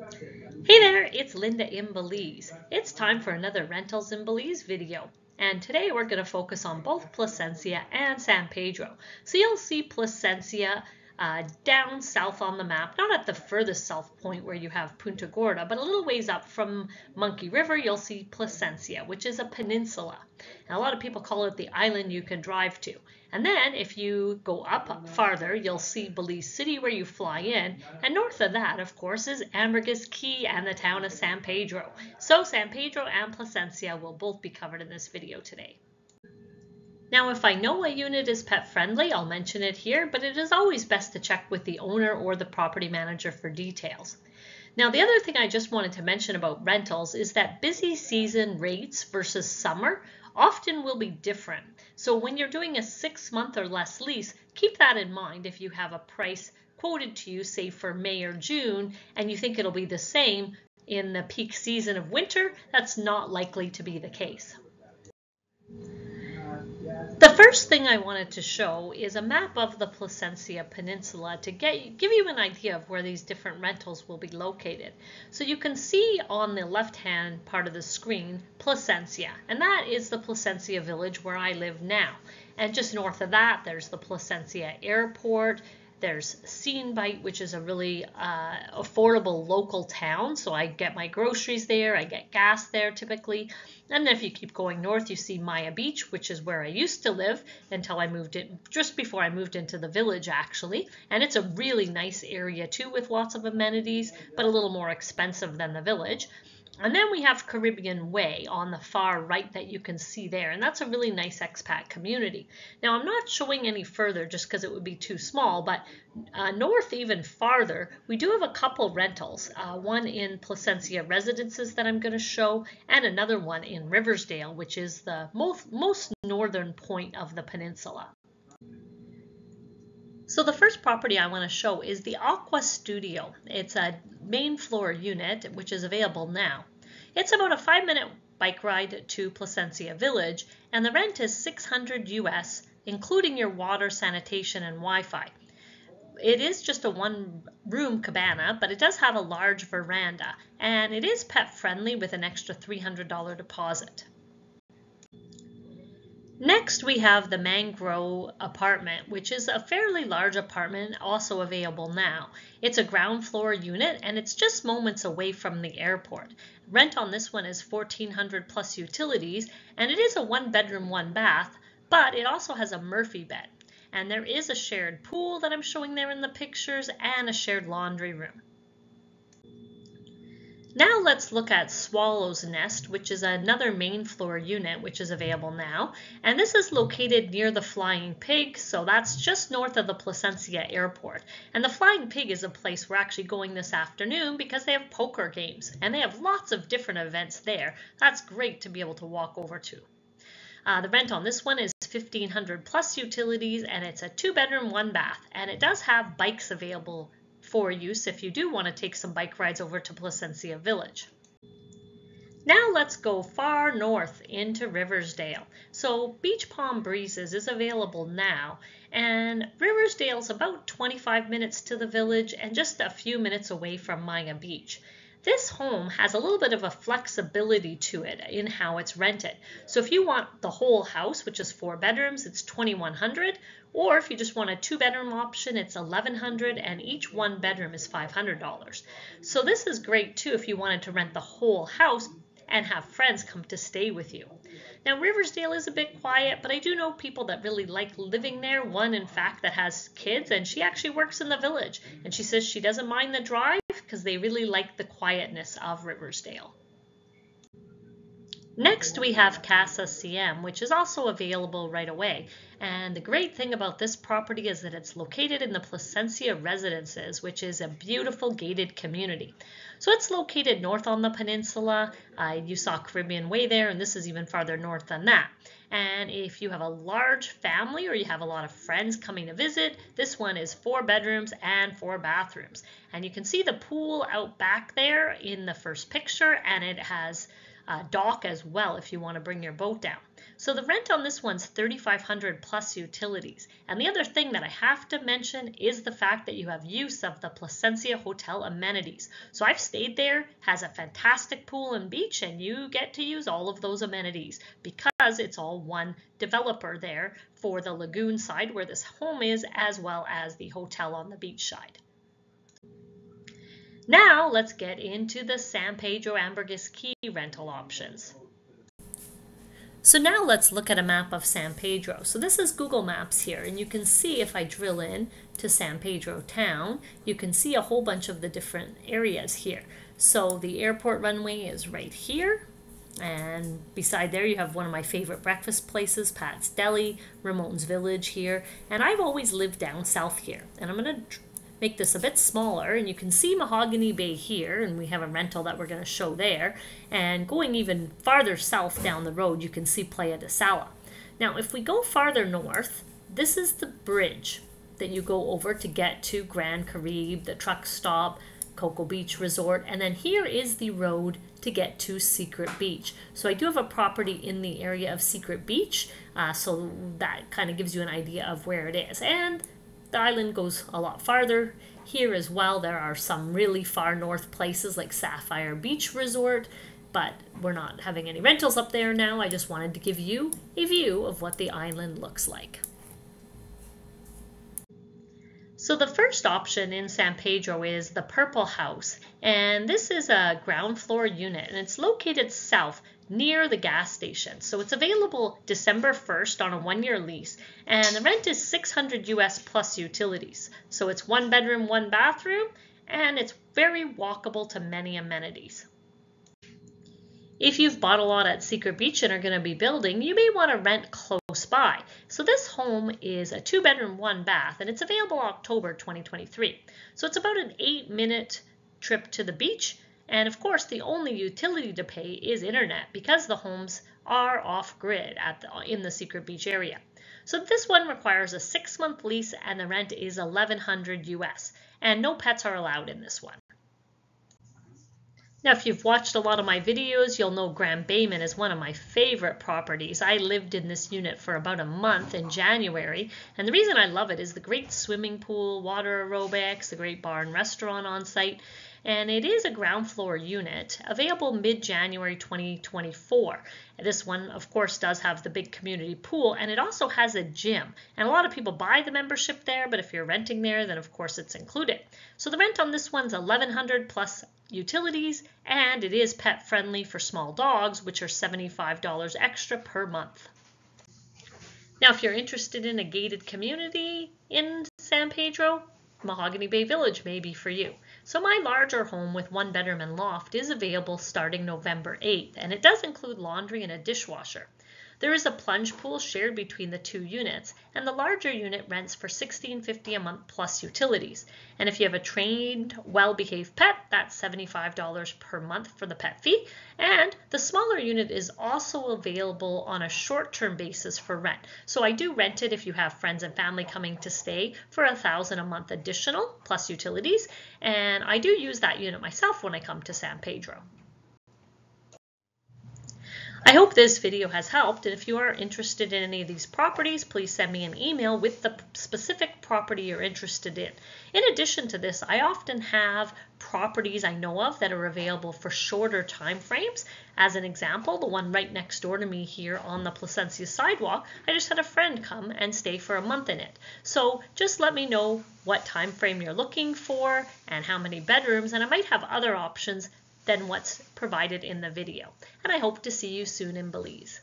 Hey there, it's Linda in Belize. It's time for another Rentals in Belize video. And today we're going to focus on both Placencia and San Pedro. So you'll see Placencia uh, down south on the map, not at the furthest south point where you have Punta Gorda, but a little ways up from Monkey River, you'll see Placencia, which is a peninsula. And a lot of people call it the island you can drive to. And then if you go up farther, you'll see Belize City where you fly in. And north of that, of course, is Ambergris Caye and the town of San Pedro. So San Pedro and Placencia will both be covered in this video today. Now, if I know a unit is pet friendly, I'll mention it here, but it is always best to check with the owner or the property manager for details. Now, the other thing I just wanted to mention about rentals is that busy season rates versus summer often will be different. So when you're doing a six month or less lease, keep that in mind if you have a price quoted to you, say for May or June, and you think it'll be the same in the peak season of winter, that's not likely to be the case. The first thing I wanted to show is a map of the Placencia Peninsula to get, give you an idea of where these different rentals will be located. So you can see on the left-hand part of the screen Placencia, and that is the Placencia village where I live now. And just north of that, there's the Placencia Airport, there's Seine Bight, which is a really uh, affordable local town. So I get my groceries there, I get gas there typically. And then if you keep going north, you see Maya Beach, which is where I used to live until I moved in, just before I moved into the village actually. And it's a really nice area too with lots of amenities, but a little more expensive than the village. And then we have Caribbean Way on the far right that you can see there, and that's a really nice expat community. Now I'm not showing any further just because it would be too small, but uh, north even farther, we do have a couple rentals, uh, one in Placencia Residences that I'm going to show, and another one in Riversdale, which is the most, most northern point of the peninsula. So the first property I want to show is the Aqua Studio. It's a main floor unit, which is available now. It's about a five minute bike ride to Placencia Village, and the rent is 600 US, including your water, sanitation, and Wi-Fi. It is just a one room cabana, but it does have a large veranda, and it is pet friendly with an extra $300 deposit. Next, we have the Mangrove apartment, which is a fairly large apartment, also available now. It's a ground floor unit and it's just moments away from the airport. Rent on this one is 1400 plus utilities and it is a one bedroom, one bath, but it also has a Murphy bed. And there is a shared pool that I'm showing there in the pictures and a shared laundry room. Now let's look at Swallow's Nest, which is another main floor unit which is available now. And this is located near the Flying Pig, so that's just north of the Placencia Airport. And the Flying Pig is a place we're actually going this afternoon because they have poker games and they have lots of different events there. That's great to be able to walk over to. Uh, the rent on this one is 1500 plus utilities and it's a two bedroom, one bath. And it does have bikes available for use if you do want to take some bike rides over to Placencia Village. Now let's go far north into Riversdale. So Beach Palm Breezes is available now and Riversdale's about 25 minutes to the village and just a few minutes away from Maya Beach. This home has a little bit of a flexibility to it in how it's rented. So if you want the whole house, which is four bedrooms, it's 2100 or if you just want a two bedroom option, it's 1100 and each one bedroom is $500. So this is great too if you wanted to rent the whole house and have friends come to stay with you. Now, Riversdale is a bit quiet, but I do know people that really like living there. One, in fact, that has kids, and she actually works in the village. And she says she doesn't mind the drive because they really like the quietness of Riversdale. Next, we have Casa CM, which is also available right away. And the great thing about this property is that it's located in the Placencia Residences, which is a beautiful gated community. So it's located north on the peninsula. Uh, you saw Caribbean Way there, and this is even farther north than that. And if you have a large family or you have a lot of friends coming to visit, this one is four bedrooms and four bathrooms. And you can see the pool out back there in the first picture, and it has a dock as well if you want to bring your boat down. So the rent on this one's 3500 plus utilities. And the other thing that I have to mention is the fact that you have use of the Placencia Hotel amenities. So I've stayed there, has a fantastic pool and beach, and you get to use all of those amenities because it's all one developer there for the lagoon side where this home is, as well as the hotel on the beach side. Now let's get into the San Pedro Ambergris Caye rental options. So now let's look at a map of San Pedro. So this is Google Maps here, and you can see if I drill in to San Pedro town, you can see a whole bunch of the different areas here. So the airport runway is right here, and beside there you have one of my favorite breakfast places, Pat's Deli, Ramon's Village here, and I've always lived down south here. And I'm gonna make this a bit smaller and you can see Mahogany Bay here and we have a rental that we're going to show there and going even farther south down the road you can see Playa de Sala. Now if we go farther north this is the bridge that you go over to get to Grand Caribe, the truck stop, Coco Beach Resort and then here is the road to get to Secret Beach. So I do have a property in the area of Secret Beach uh, so that kind of gives you an idea of where it is. And the island goes a lot farther. Here as well, there are some really far north places like Sapphire Beach Resort, but we're not having any rentals up there now. I just wanted to give you a view of what the island looks like. So the first option in San Pedro is the Purple House, and this is a ground floor unit, and it's located south near the gas station. So it's available December 1st on a one-year lease, and the rent is 600 US plus utilities. So it's one bedroom, one bathroom, and it's very walkable to many amenities. If you've bought a lot at Secret Beach and are going to be building, you may want to rent close by. So this home is a two bedroom, one bath, and it's available October 2023. So it's about an eight minute trip to the beach and of course, the only utility to pay is internet because the homes are off grid at the, in the Secret Beach area. So this one requires a six month lease and the rent is 1100 US and no pets are allowed in this one. Now, if you've watched a lot of my videos, you'll know Grand Baymen is one of my favorite properties. I lived in this unit for about a month in January, and the reason I love it is the great swimming pool, water aerobics, the great bar and restaurant on site, and it is a ground floor unit available mid-January 2024. This one, of course, does have the big community pool and it also has a gym. And a lot of people buy the membership there, but if you're renting there, then of course it's included. So the rent on this one's 1100 plus utilities and it is pet friendly for small dogs, which are $75 extra per month. Now, if you're interested in a gated community in San Pedro, Mahogany Bay Village may be for you. So my larger home with one bedroom and loft is available starting November 8th, and it does include laundry and a dishwasher. There is a plunge pool shared between the two units, and the larger unit rents for $16.50 a month plus utilities. And if you have a trained, well-behaved pet, that's $75 per month for the pet fee. And the smaller unit is also available on a short-term basis for rent. So I do rent it if you have friends and family coming to stay for a thousand a month additional plus utilities. And I do use that unit myself when I come to San Pedro. I hope this video has helped and if you are interested in any of these properties please send me an email with the specific property you're interested in. In addition to this I often have properties I know of that are available for shorter time frames. As an example the one right next door to me here on the Placencia sidewalk I just had a friend come and stay for a month in it. So just let me know what time frame you're looking for and how many bedrooms and I might have other options than what's provided in the video. And I hope to see you soon in Belize.